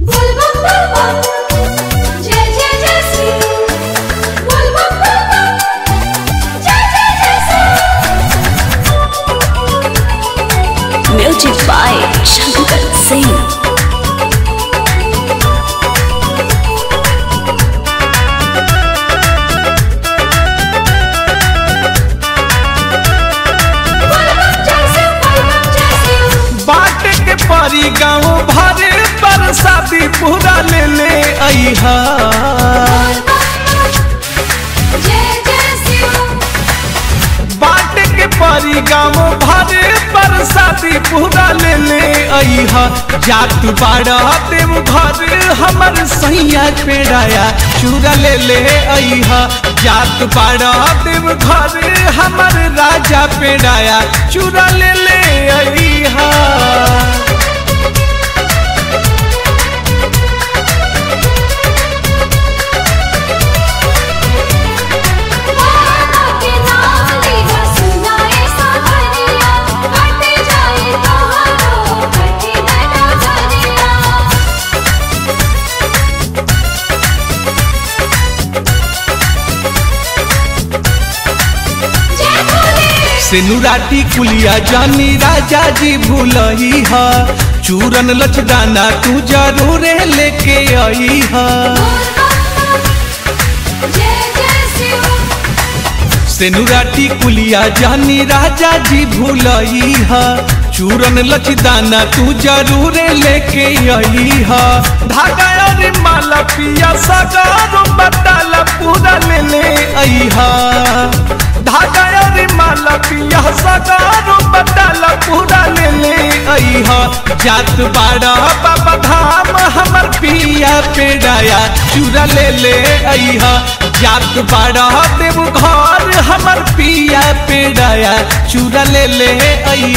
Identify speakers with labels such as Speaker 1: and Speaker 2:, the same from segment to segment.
Speaker 1: Bul
Speaker 2: bul. के परी गाँव भरे शादी पूरा ले ले बाट के परी गाँव भरे शादी पूरा ले ले जात बाड़ा देव घर हमर सैया पेड़ाया चूरा ले ले अहा जात बाड़ा देव घर हमर राजा पेड़ाया चूरा ले ले सेनुराटी कुलिया जानी राजा जी भूलही हा। चूरन लचदाना तू ज़रूर लेके आई हा। सेनुराटी कुलिया जानी राजा जी भूलही हा। चूरन लचदाना तू ज़रूर लेके आई हा। धागा और माला पिया सगारो बताला पूरा ले ले आई हा। पिया सगारो बताला पूरा ले ले जात बाड़ा बाबा धाम हमर पिया पेड़ाया चूरा ले ले आई हा जात बाड़ा देव घर हमर पिया पेड़ाया चूरा ले ले आई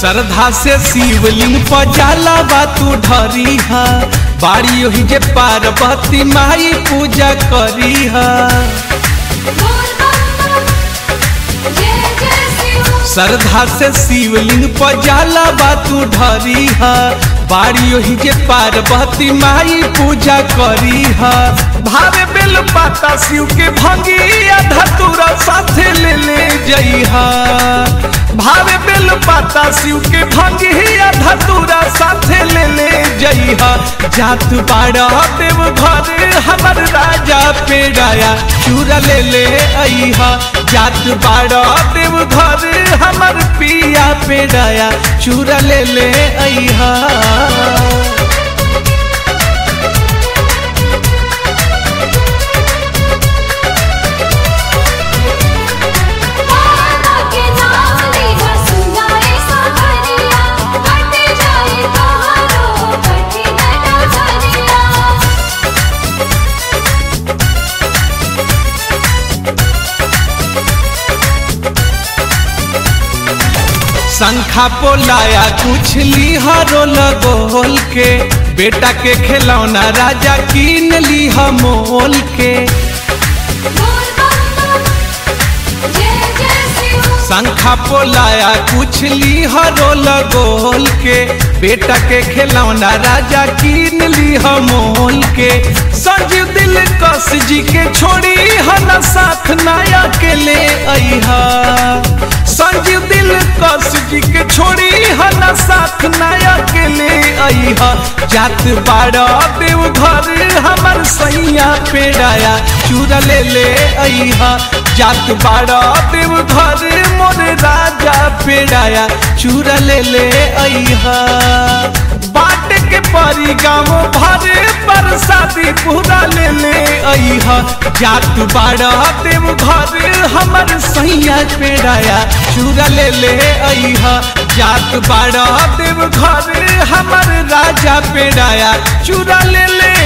Speaker 2: श्रद्धा से शिवलिंग पर जाला बा तू ढरी हा। बाड़ी ओही जे पार्वती माई पूजा करी हा। श्रद्धा से शिवलिंग पर जाला बा तू ढरी हा। बाड़ी ओही जे पार्वती माई पूजा करी हा। भावे बेल पाता शिव के भंगिया धतुरा साथे शिव के भंगिया धतुरा साथे ले ले जइहा। जात बाड़ा देव घर हमर राजा पेड़ाया चूरा ले ले अइहा। जात बाड़ा देव घर हमर पिया पेड़ाया चूरा ले ले अइहा। शंखा पोलाया, कुछ ली लिहरो लगोल के बेटा के खिलौना, राजा कीन लीह मोल के शंखा पोलाया, कुछ लिहरो लगोल के बेटा के खिलौना, राजा कीन लीह मोल के संजीव दिल कस जी के छोड़ी हना साथ नाया के ले संजीव दिल कस जी के छोड़ी हना साथ नाया के ले हा। जात बाड़ा देव घर हमर सैया पेड़ाया, चूरा ले ले अइहा जात बाड़ा देव घर मोर राजा पेड़ाया, चूरा ले ले आई के परी गाँव भरे पर शादी पूरा ले ले जात बाड़ा देव घर हमर सैया पेड़ाया। चूरा ले ले जात बाड़ा देव घर हमर राजा पेड़ाया। चूरा ले ले